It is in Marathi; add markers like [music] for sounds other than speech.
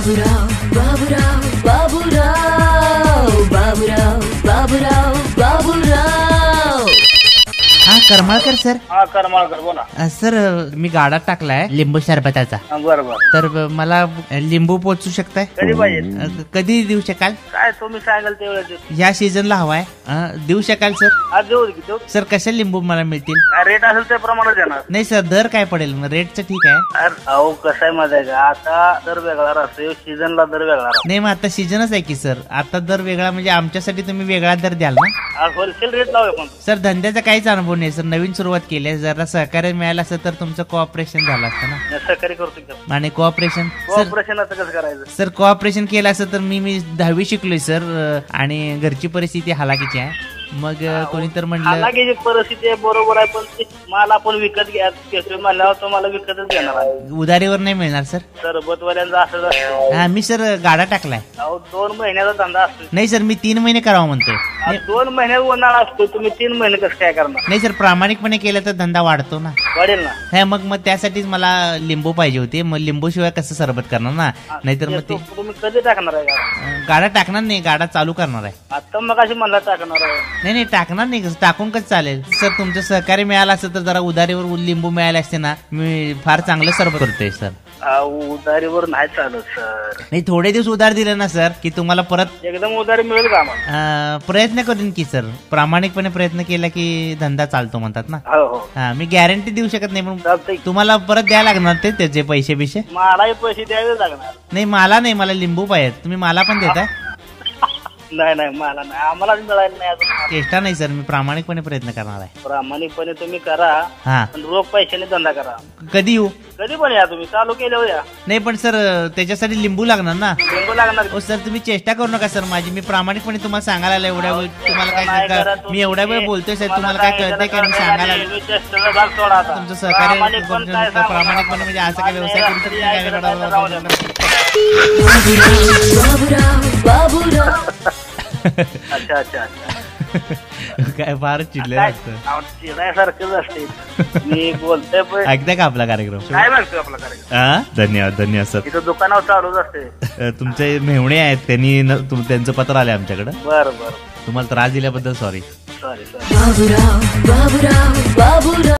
बाबूराव बाबूराव बाबूराव बाबूराव बाबूराव बाबूराव. हा करमाळकर सर. हा करमाळकर बोला. अ, सर मी गाडा टाकलाय लिंबू सरबताचा हा, बरं बरं. तर ब- मला लिंबू पोचू शकताय? कधी पाहिजे? अ, कधी देऊ शकाल? काय तुम्ही सांगाल तेवढं देतो. ह्या सीझनला हवाय. अ, देऊ शकाल सर? आज देऊ दे की देऊ. सर कसे लिंबू मला मिळतील? रेट असेल त्या प्रमाणात देणार नाही सर दर काय पडेल? मग रेटचं ठीक आहे. अरे, अहो कसं आहे का? आता दर वेगळा राहतो सीझनला दर वेगळा नाही मग आता सीझनच आहे की सर? आता दर वेगळा म्हणजे आमच्यासाठी तुम्ही वेगळा दर द्याल ना? होलसेल रेट लावूया पण. सर धंद्याचा काहीच अनुभव नाही सर. नवीन सुरुवात केली आहे. जरा सहकार्य मिळालं असतं तर तुमचं कोऑपरेशन झालं असतं ना? मी सहकारी करतो की आणि कोऑपरेशन सर कॉपरेशन आता कसं करायचं? सर कोऑपरेशन केलं असतं तर मी मी दहावी शिकलोय सर. अ, आणि घरची परिस्थिती हालाकीची आहे मग कोणी तर म्हणलं हालाकीची परिस्थिती बरोबर आहे पण ते माल आपण विकत घ्या घेतोय म्हणल्यावर तो मला विकतच घेणार आहे. उधारीवर नाही मिळणार सर. सरबतवाल्यांचा असतं. हा मी सर गाडा टाकलाय. अहो दोन महिन्याचा धंदा असतो नाही सर मी तीन महिने करावं म्हणतोय. दोन महिन्यात उन्हाळा असतो तुम्ही तीन महिने कसं काय करणार? नाही सर प्रामाणिकपणे केलं तर धंदा वाढतो ना. वाढेल ना. हे मग मग त्यासाठीच मला लिंबू पाहिजे होते. मग लिंबू शिवाय कसं सरबत करणार ना? नाहीतर मग ते तो तुम्ही कधी टाकणार आहे अ, गाडा टाकणार नाही गाडा चालू करणार आहे. आता मग अशी म्हणला टाकणार आहे. नाही नाही टाकणार नाही कसं? टाकून कसं चालेल? सर तुमचं सहकार्य मिळालं असतं तर जरा उधारीवर लिंबू मिळाले असते ना मी फार चांगलं सरबत करतोय सर. उधारीवर नाही चालत सर. नाही थोडे दिवस उधार दिले ना सर की तुम्हाला परत एकदम उधारी मिळेल का आम्हाला? अ, प्रयत्न करीन की सर प्रामाणिकपणे प्रयत्न केला की धंदा चालतो म्हणतात ना. हो हो. हा मी गॅरंटी देऊ शकत नाही पण चालतंय तुम्हाला परत द्यायला लागणार ते त्याचे पैसे बिशे. मलाही पैसे द्यावे लागणार. नाही मला नाही मला लिंबू पाहिजे तुम्ही मला पण देताय? [laughs] नाही नाही मला नाही. आम्हाला मिळायला नाही अजून. चेष्टा नाही सर मी प्रामाणिकपणे प्रयत्न करणार आहे. प्रामाणिकपणे तुम्ही करा. हा. पण रोख पैशाने धंदा करा. कधी येऊ? कधी पण या तुम्ही चालू केल्यावर या नाही पण सर त्याच्यासाठी लिंबू लागणार ना? लिंबू लागणार. हो सर तुम्ही चेष्टा करू नका सर माझी. मी प्रामाणिकपणे तुम्हाला सांगायला आलो एवढ्या वेळ तुम्हाला काय करा काय- मी एवढ्या वेळ बोलतोय सर तुम्हाला काय कळतंय का मी सांगायला. तुमचं सहकार्य काय प्रामाणिकपणे म्हणजे असं काय व्यवसाय करून तर तुम्ही काय? बाबूराव बाबूराव. अच्छा अच्छा अच्छा. [laughs] काय फार चिडले चिडायसारखंच असते मी बोलतोय पण ऐकताय का आपला कार्यक्रम? काय मागतोय आपला कार्यक्रम? हा? धन्यवाद धन्यवाद सर. इथं दुकानावर चालूच असते तुमचे मेहणे आहेत त्यांनी न- तुम- त्यांचं पत्र आले आमच्याकडे. बरं बरं. तुम्हाला त्रास दिल्याबद्दल sorry sorry sorry Baburao Baburao Baburao.